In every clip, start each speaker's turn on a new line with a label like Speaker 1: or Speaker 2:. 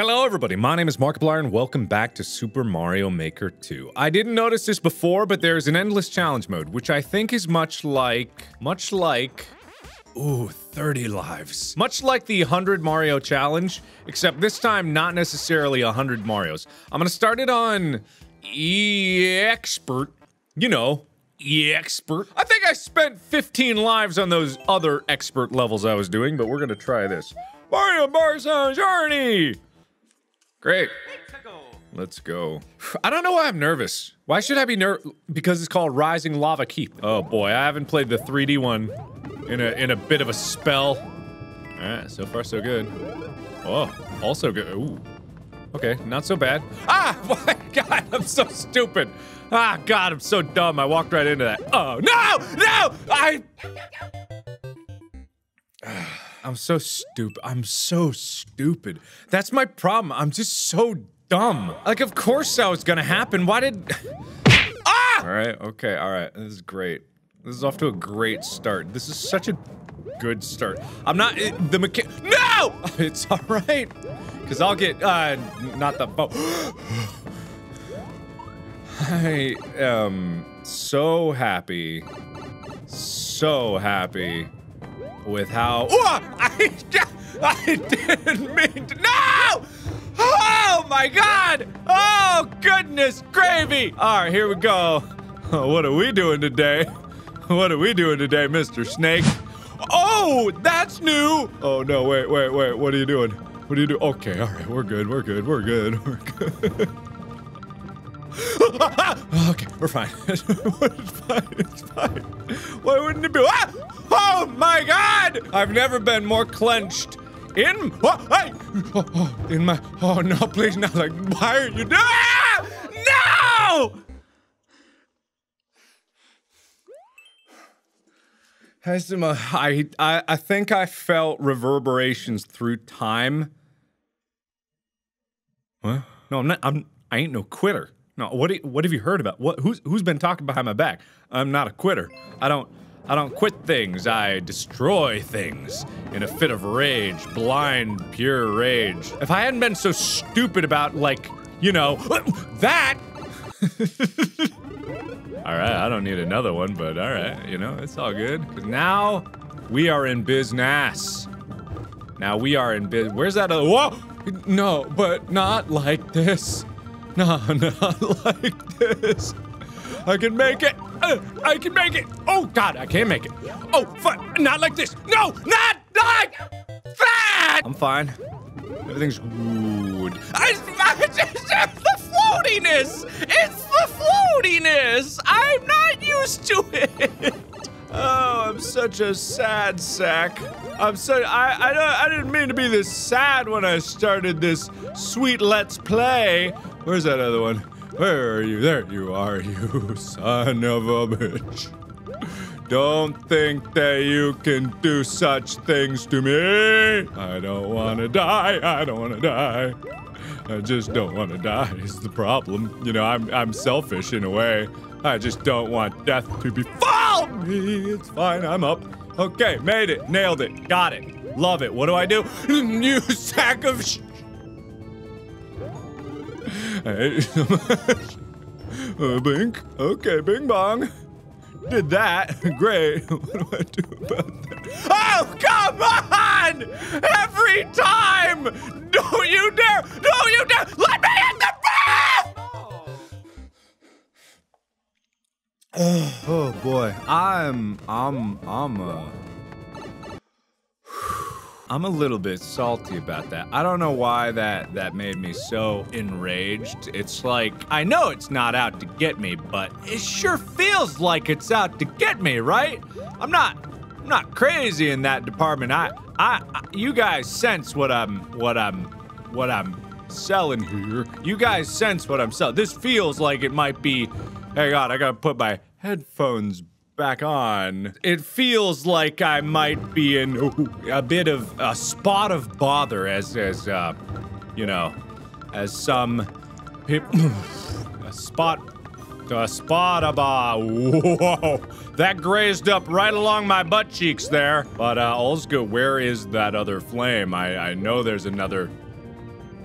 Speaker 1: Hello everybody, my name is Markiplier and welcome back to Super Mario Maker 2. I didn't notice this before, but there's an endless challenge mode, which I think is much like... much like... Ooh, 30 lives. Much like the 100 Mario challenge, except this time not necessarily 100 Marios. I'm gonna start it on... E-Expert. You know, E-Expert. I think I spent 15 lives on those other expert levels I was doing, but we're gonna try this. Mario Barzone Journey! Great. Let's go. I don't know why I'm nervous. Why should I be ner- Because it's called Rising Lava Keep. Oh boy, I haven't played the 3D one in a in a bit of a spell. Alright, so far so good. Oh, also good. Ooh. Okay, not so bad. Ah! My god, I'm so stupid. Ah, god, I'm so dumb. I walked right into that. Oh, no! No! I... I'm so stupid. I'm so stupid. That's my problem. I'm just so dumb. Like, of course that was gonna happen. Why did... ah! All right, okay, all right. This is great. This is off to a great start. This is such a good start. I'm not... It, the mechanic... No! It's all right. Because I'll get... Uh, not the boat. I am so happy. So happy with how. Oh, I, I didn't mean to. No! Oh my god! Oh, goodness gravy! All right, here we go. What are we doing today? What are we doing today, Mr. Snake? Oh, that's new! Oh no, wait, wait, wait. What are you doing? What are you doing? Okay, all right, we're good, we're good, we're good, we're good. okay, we're fine. it's fine. It's fine. Why wouldn't it be? Ah! Oh my God! I've never been more clenched. In oh! Oh, oh, in my oh no please not like why are you doing ah! no Hezima, I, I I think I felt reverberations through time. What? No, I'm not. I'm. I ain't no quitter. No, what what have you heard about? What who's who's been talking behind my back? I'm not a quitter. I don't I don't quit things. I destroy things in a fit of rage, blind pure rage. If I hadn't been so stupid about like, you know, that All right, I don't need another one, but all right, you know, it's all good. Now we are in business. Now we are in biz Where's that other Whoa! No, but not like this. No, not like this. I can make it. Uh, I can make it. Oh, God, I can't make it. Oh, fuck. Not like this. No, not like that. I'm fine. Everything's good. I, I just, it's the floatiness. It's the floatiness. I'm not used to it. Oh, I'm such a sad sack. I'm so I I I didn't mean to be this sad when I started this sweet let's play. Where's that other one? Where are you? There you are, you son of a bitch. Don't think that you can do such things to me. I don't want to die. I don't want to die. I just don't want to die is the problem. You know, I'm, I'm selfish in a way. I just don't want death to befall me. It's fine. I'm up. Okay, made it. Nailed it. Got it. Love it. What do I do? New sack of sh Much. Uh, bink. Okay, bing bong. Did that. Great. What do I do about that? Oh, come on! Every time! Don't you dare! Don't you dare! Let me in the bath! oh boy, I'm, I'm, I'm, uh. I'm a little bit salty about that. I don't know why that that made me so enraged. It's like I know it's not out to get me, but it sure feels like it's out to get me, right? I'm not I'm not crazy in that department. I I, I you guys sense what I'm what I'm what I'm selling here. You guys sense what I'm selling. This feels like it might be Hey God, I gotta put my headphones back on. It feels like I might be in a bit of a spot of bother as, as, uh, you know, as some a spot, a spot of, uh, whoa, that grazed up right along my butt cheeks there. But, uh, Olska, where is that other flame? I, I know there's another,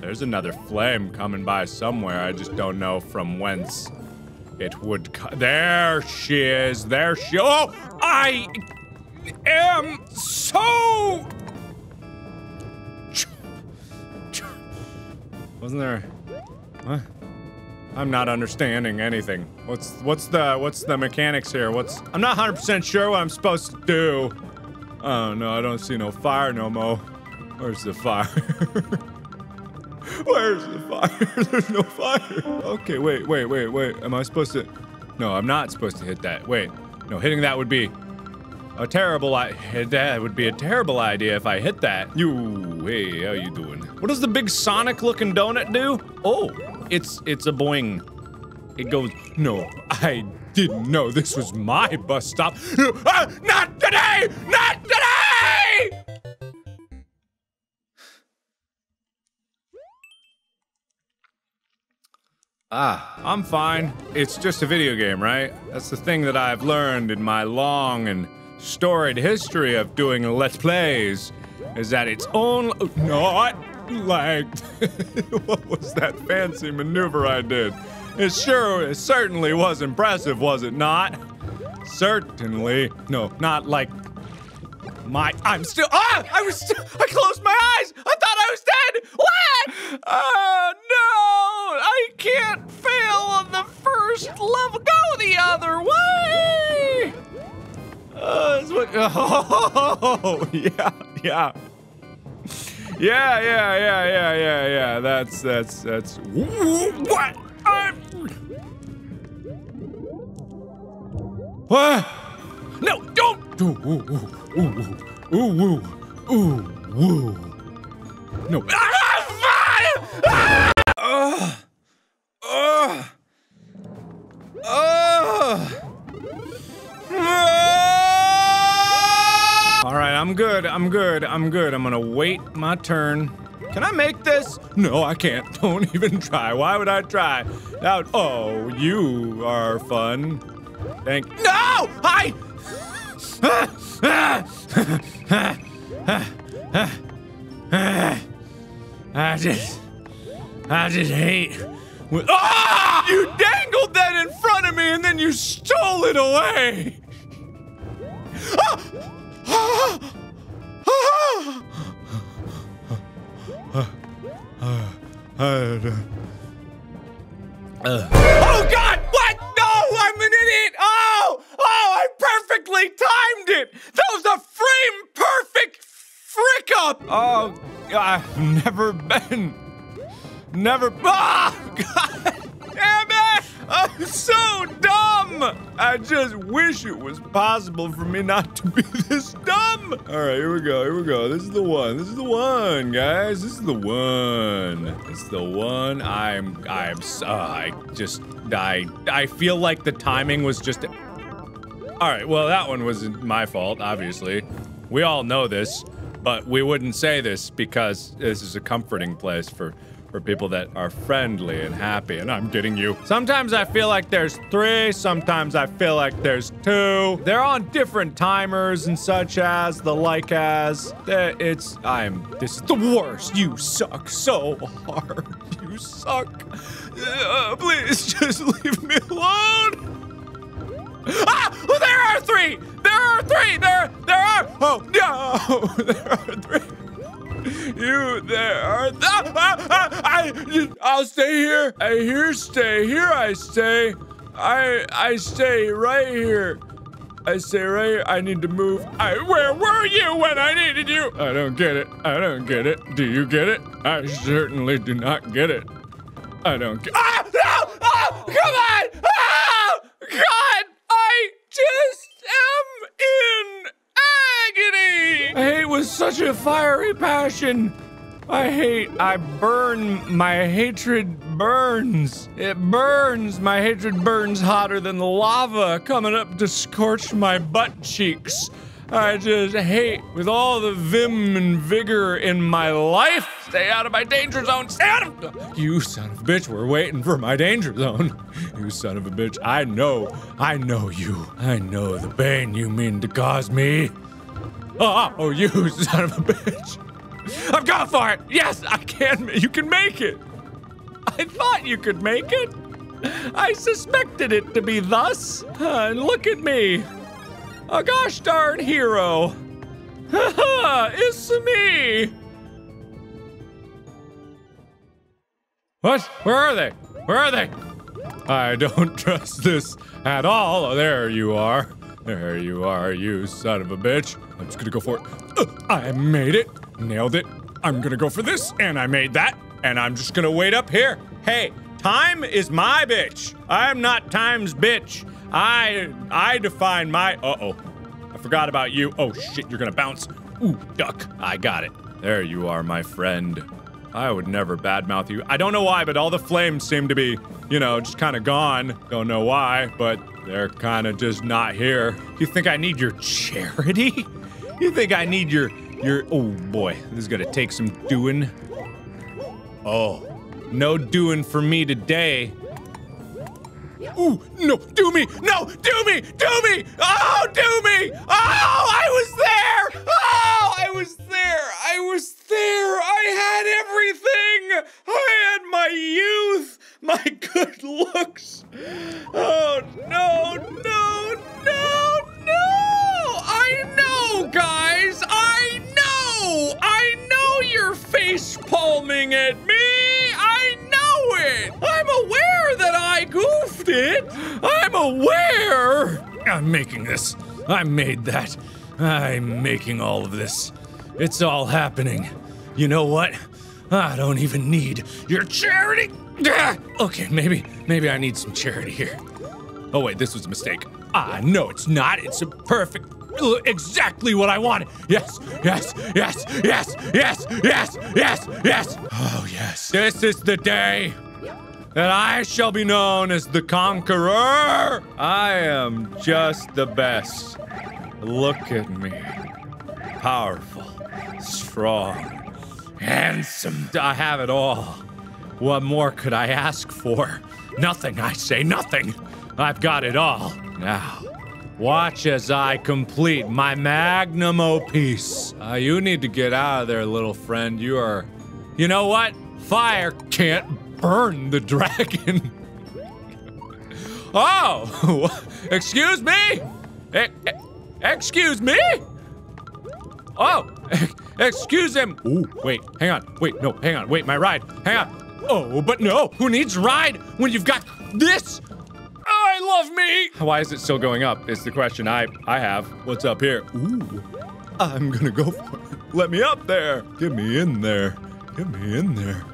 Speaker 1: There's another flame coming by somewhere. I just don't know from whence it would. There she is. There she. Oh, I am so. Wasn't there? What? I'm not understanding anything. What's what's the what's the mechanics here? What's I'm not 100% sure what I'm supposed to do. Oh no, I don't see no fire no mo. Where's the fire? Where's the fire? There's no fire. Okay, wait, wait, wait, wait. Am I supposed to? No, I'm not supposed to hit that. Wait, no, hitting that would be a terrible. I that would be a terrible idea if I hit that. You, hey, how you doing? What does the big Sonic-looking donut do? Oh, it's it's a boing. It goes. No, I didn't know this was my bus stop. Ah, not today! Not today! Ah, I'm fine. It's just a video game, right? That's the thing that I've learned in my long and storied history of doing Let's Plays, is that it's only not lagged. what was that fancy maneuver I did? It sure, it certainly was impressive, was it not? Certainly. No, not like my. I'm still. Ah! I was. Still, I closed my eyes. I thought I was dead. What? Oh no! I can't fail on the first level. Go the other way. Uh, what, oh, yeah, yeah. Yeah, yeah, yeah, yeah, yeah, yeah. That's, that's, that's. What? I'm. What? No, don't! Ooh, ooh, ooh, ooh, ooh, ooh, ooh, ooh. No. Ah, I'm good. I'm good. I'm good. I'm gonna wait my turn. Can I make this? No, I can't. Don't even try. Why would I try? Now, oh, you are fun. Thank. No! I. I just. I just hate. Ah! You dangled that in front of me and then you stole it away! Ah! Oh God! What? No! I'm an idiot! Oh! Oh! I perfectly timed it! That was a frame perfect frick up! Oh, I've never been, never. Ah! God damn it! I'm so dumb! I just wish it was possible for me not to be this dumb! Alright, here we go, here we go. This is the one. This is the one, guys. This is the one. It's the one. I'm I'm uh, I just I I feel like the timing was just Alright, well that one wasn't my fault, obviously. We all know this, but we wouldn't say this because this is a comforting place for for people that are friendly and happy, and I'm getting you. Sometimes I feel like there's three, sometimes I feel like there's two. They're on different timers and such as, the like as. It's, I'm, this is the worst. You suck so hard. You suck. Uh, please just leave me alone. Ah! Oh, there are three! There are three! There, there are. Oh no! There are three. You, there are. Ah, ah, ah, I, I'll stay here. I here stay. Here I stay. I, I stay right here. I stay right here. I need to move. I, where were you when I needed you? I don't get it. I don't get it. Do you get it? I certainly do not get it. I don't get. Ah! No! Ah! Come on! Ah! God! I just am in agony! I hate with such a fiery passion. I hate. I burn. My hatred burns. It burns. My hatred burns hotter than the lava coming up to scorch my butt cheeks. I just hate with all the vim and vigor in my life. Stay out of my danger zone. Stay out of. You son of a bitch. We're waiting for my danger zone. You son of a bitch. I know. I know you. I know the pain you mean to cause me. Oh, oh, you son of a bitch. I'm going for it. Yes, I can. You can make it. I thought you could make it. I suspected it to be thus. Uh, and look at me. A gosh darn hero. it's me. What? Where are they? Where are they? I don't trust this at all. Oh, there you are. There you are, you son of a bitch. I'm just gonna go for it. Uh, I made it. Nailed it. I'm gonna go for this, and I made that. And I'm just gonna wait up here. Hey, time is my bitch. I'm not time's bitch. I I define my uh-oh. I forgot about you. Oh shit, you're gonna bounce. Ooh, duck. I got it. There you are, my friend. I would never badmouth you. I don't know why, but all the flames seem to be, you know, just kind of gone. Don't know why, but they're kind of just not here. You think I need your charity? You think I need your, your, oh boy, this is gonna take some doing. Oh, no doing for me today. Ooh, no, do me, no, do me, do me, oh, do me, oh, I was there, oh, I was there, I was there, I had everything, I had my youth, my good looks, oh, no, no, no, no, I know, guys, I know, I know you're face palming at me, I know it, I'm aware that I goofed it, I'm. I'm making this, I made that, I'm making all of this. It's all happening. You know what? I don't even need your charity. Ah! Okay, maybe, maybe I need some charity here. Oh wait, this was a mistake. Ah, no, it's not. It's a perfect, exactly what I wanted. Yes, yes, yes, yes, yes, yes, yes, yes. Oh yes, this is the day that I shall be known as the conqueror. I am just the best. Look at me, powerful, strong, handsome. I have it all. What more could I ask for? Nothing, I say, nothing. I've got it all. Now, watch as I complete my magnum opus. Uh, you need to get out of there, little friend. You are. You know what? Fire can't burn the dragon. oh! Excuse me? Excuse me? Oh! Excuse him! Ooh, wait, hang on. Wait, no, hang on. Wait, my ride. Hang on. Oh, but no! Who needs ride when you've got this? Oh, I love me! Why is it still going up? Is the question I I have. What's up here? Ooh. I'm gonna go for it. Let me up there. Get me in there. Get me in there.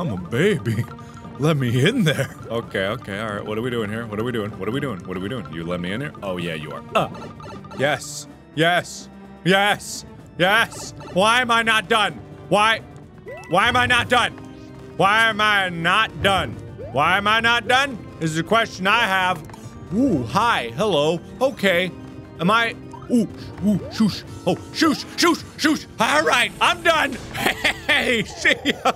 Speaker 1: I'm a baby. Let me in there. Okay, okay, all right. What are we doing here? What are we doing? What are we doing? What are we doing? You let me in here? Oh, yeah, you are. Uh. Yes. Yes. Yes. Yes. Why am I not done? Why? Why am I not done? Why am I not done? Why am I not done? Is the question I have. Ooh, hi, hello. Okay. Am I? Ooh, ooh, shoosh. Oh, shoosh, shoosh, shoosh. All right, I'm done. Hey, see ya.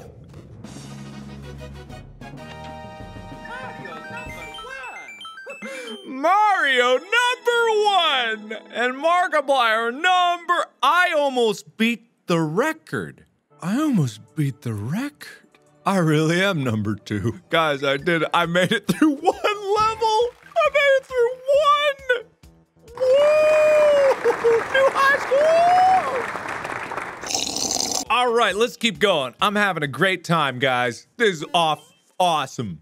Speaker 1: Mario number one and Markiplier number. I almost beat the record. I almost beat the record. I really am number two. Guys, I did. I made it through one level. I made it through one. Woo! New high school! All right, let's keep going. I'm having a great time, guys. This is off awesome.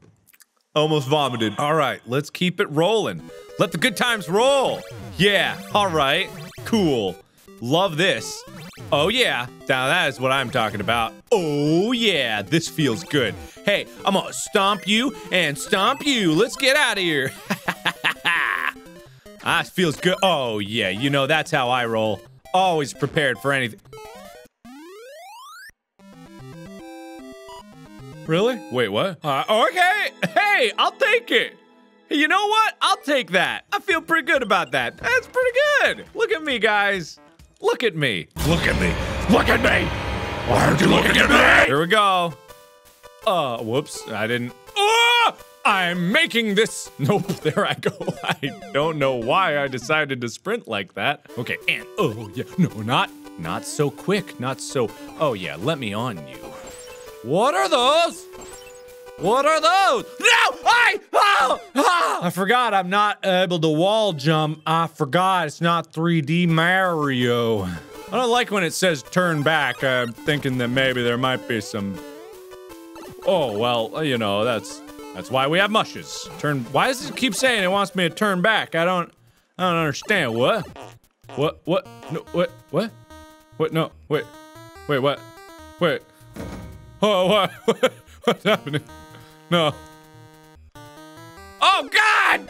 Speaker 1: Almost vomited. All right, let's keep it rolling. Let the good times roll. Yeah, all right, cool. Love this. Oh yeah, now that is what I'm talking about. Oh yeah, this feels good. Hey, I'm gonna stomp you and stomp you. Let's get out of here. ah, feels good. Oh yeah, you know that's how I roll. Always prepared for anything. Really? Wait, what? Uh, okay. Hey, I'll take it. You know what? I'll take that. I feel pretty good about that. That's pretty good. Look at me, guys. Look at me. Look at me. Look at me. Why aren't you looking at me? Here we go. Uh, whoops. I didn't. Oh! I'm making this. Nope, there I go. I don't know why I decided to sprint like that. Okay, and oh, yeah. No, not, Not so quick, not so. Oh, yeah, let me on you. What are those? What are those? No! I! Oh! Ah! I forgot I'm not able to wall jump. I forgot it's not 3D Mario. I don't like when it says turn back. I'm thinking that maybe there might be some. Oh, well, you know, that's that's why we have mushes. Turn. Why does it keep saying it wants me to turn back? I don't. I don't understand. What? What? What? No. What? What? What? No. Wait. Wait. What? Wait. Oh. What? What's happening? No. Oh God!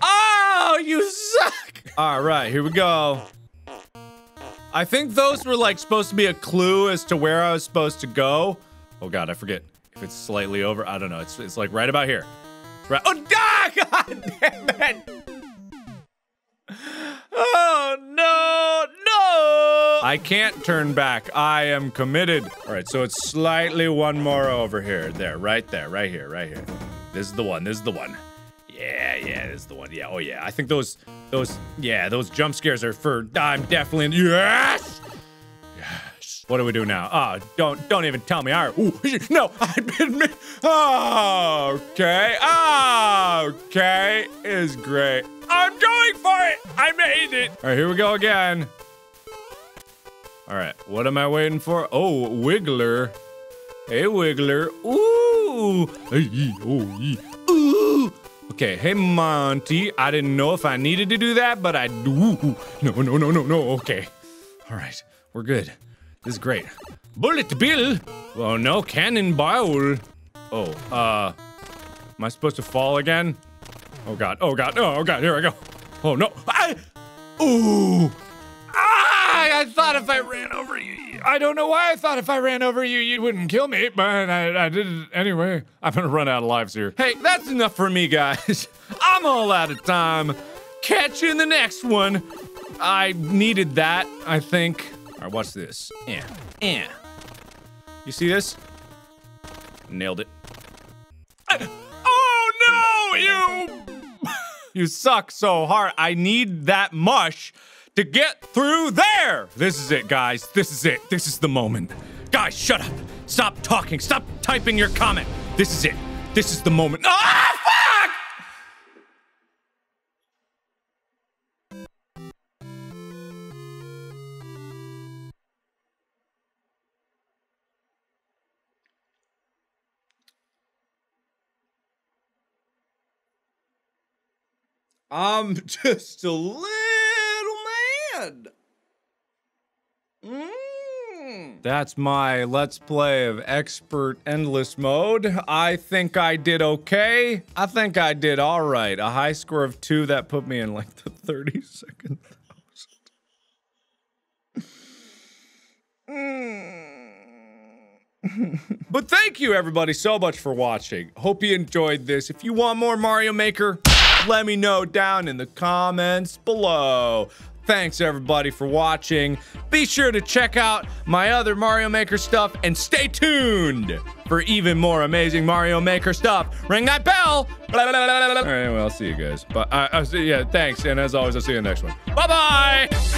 Speaker 1: Oh, you suck! All right, here we go. I think those were like supposed to be a clue as to where I was supposed to go. Oh God, I forget. If it's slightly over, I don't know. It's it's like right about here. Right. Oh, ah, God damn it! Oh no! I can't turn back. I am committed. All right, so it's slightly one more over here. There, right there, right here, right here. This is the one. This is the one. Yeah, yeah, this is the one. Yeah, oh yeah. I think those, those, yeah, those jump scares are for. I'm definitely. In, yes. Yes. What do we do now? Oh, don't don't even tell me. All right. Ooh, no, I admit. Oh, okay. Oh, okay. Is great. I'm going for it. I made it. All right, here we go again. All right, what am I waiting for? Oh, Wiggler. Hey, Wiggler. Ooh. Hey, oh, ooh. Okay, hey, Monty. I didn't know if I needed to do that, but I do. No, no, no, no, no. Okay. All right, we're good. This is great. Bullet Bill! Oh no, cannonball! Oh, uh... Am I supposed to fall again? Oh god, oh god, oh, god, here I go. Oh no, I... Ooh! I thought if I ran over you, I don't know why I thought if I ran over you, you wouldn't kill me, but I, I did anyway. I'm gonna run out of lives here. Hey, that's enough for me, guys. I'm all out of time. Catch you in the next one. I needed that, I think. All right, watch this. Yeah, yeah. You see this? Nailed it. Oh no, you! you suck so hard. I need that mush to get through there. This is it, guys. This is it. This is the moment. Guys, shut up. Stop talking. Stop typing your comment. This is it. This is the moment. Ah, fuck! I'm just a little Mm. That's my let's play of expert endless mode. I think I did okay. I think I did all right. A high score of two that put me in like the 30 second thousand. Mm. but thank you everybody so much for watching. Hope you enjoyed this. If you want more Mario Maker, let me know down in the comments below. Thanks everybody for watching. Be sure to check out my other Mario Maker stuff and stay tuned for even more amazing Mario Maker stuff. Ring that bell. All right, well, I'll see you guys. But uh, yeah, thanks. And as always, I'll see you in the next one. Bye bye.